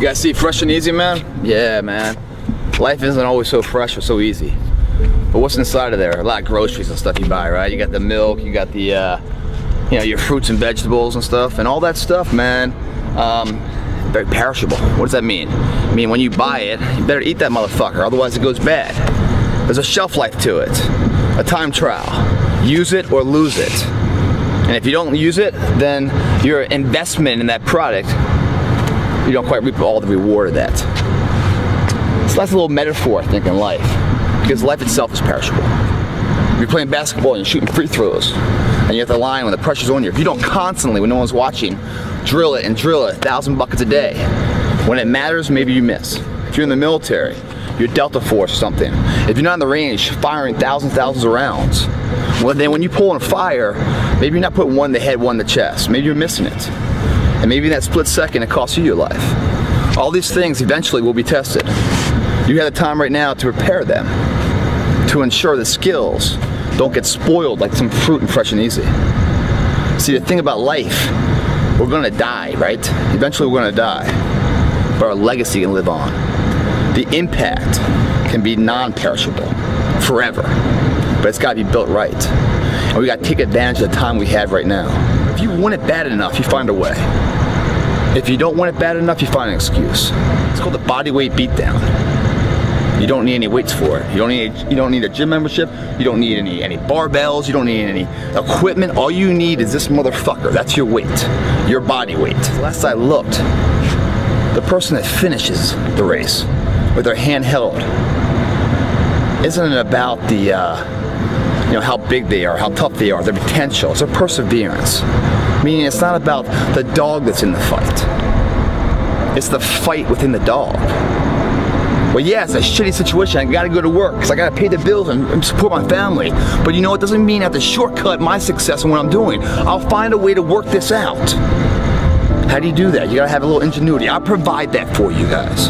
You guys see fresh and easy, man? Yeah, man. Life isn't always so fresh or so easy. But what's inside of there? A lot of groceries and stuff you buy, right? You got the milk, you got the, uh, you know, your fruits and vegetables and stuff, and all that stuff, man. Um, very perishable. What does that mean? I mean, when you buy it, you better eat that motherfucker, otherwise it goes bad. There's a shelf life to it, a time trial. Use it or lose it. And if you don't use it, then your investment in that product you don't quite reap all the reward of that. So that's a little metaphor, I think, in life. Because life itself is perishable. If you're playing basketball and you're shooting free throws, and you're at the line when the pressure's on you, if you don't constantly, when no one's watching, drill it and drill it, a thousand buckets a day, when it matters, maybe you miss. If you're in the military, you're Delta Force or something. If you're not in the range firing thousands thousands of rounds, well then when you pull on a fire, maybe you're not putting one in the head, one in the chest. Maybe you're missing it. And maybe in that split second it costs you your life. All these things eventually will be tested. You have the time right now to prepare them, to ensure the skills don't get spoiled like some fruit and fresh and easy. See, the thing about life, we're gonna die, right? Eventually we're gonna die, but our legacy can live on. The impact can be non-perishable, forever, but it's gotta be built right. And we gotta take advantage of the time we have right now. If you want it bad enough, you find a way. If you don't want it bad enough, you find an excuse. It's called the body weight beatdown. You don't need any weights for it. You don't need you don't need a gym membership. You don't need any any barbells. You don't need any equipment. All you need is this motherfucker. That's your weight, your body weight. Last I looked, the person that finishes the race with their hand held isn't it about the uh, you know how big they are, how tough they are, their potential. It's their perseverance. Meaning it's not about the dog that's in the fight. It's the fight within the dog. Well, yeah, it's a shitty situation. I gotta go to work because I gotta pay the bills and support my family. But you know, it doesn't mean I have to shortcut my success in what I'm doing. I'll find a way to work this out. How do you do that? You gotta have a little ingenuity. I'll provide that for you guys.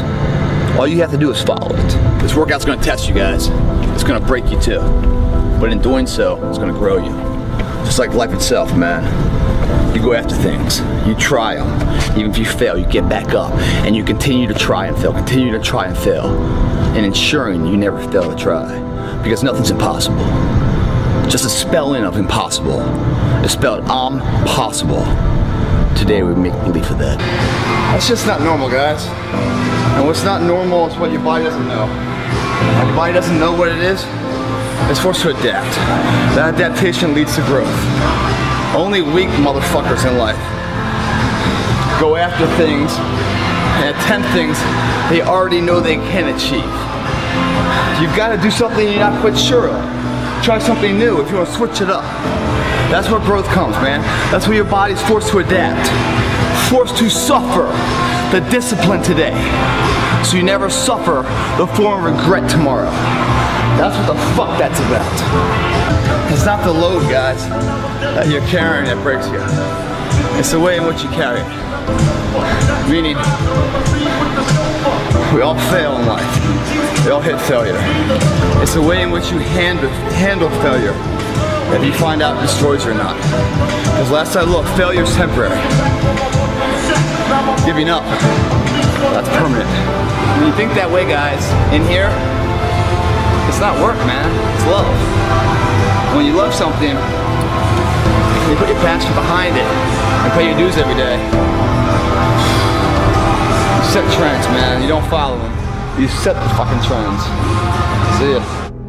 All you have to do is follow it. This workout's gonna test you guys. It's gonna break you too. But in doing so, it's gonna grow you. Just like life itself, man. You go after things. You try them. Even if you fail, you get back up and you continue to try and fail, continue to try and fail. And ensuring you never fail to try. Because nothing's impossible. Just a spelling of impossible is spelled I'm possible. Today we make believe of that. That's just not normal, guys. And what's not normal is what your body doesn't know. Your body doesn't know what it is, it's forced to adapt. That adaptation leads to growth. Only weak motherfuckers in life go after things and attempt things they already know they can achieve. You've got to do something you're not quite sure of. Try something new if you want to switch it up. That's where growth comes, man. That's where your body's forced to adapt. Forced to suffer the discipline today. So you never suffer the form of regret tomorrow. That's what the fuck that's about. It's not the load, guys, that you're carrying that breaks you. It's the way in which you carry it. Meaning, we all fail in life. We all hit failure. It's the way in which you handle, handle failure if you find out it destroys you or not. Because last I looked, failure's temporary. Giving up, that's permanent. When you think that way, guys, in here, it's not work, man. It's love. When you love something, you put your passion behind it and pay your dues every day. You set trends, man. You don't follow them. You set the fucking trends. See ya.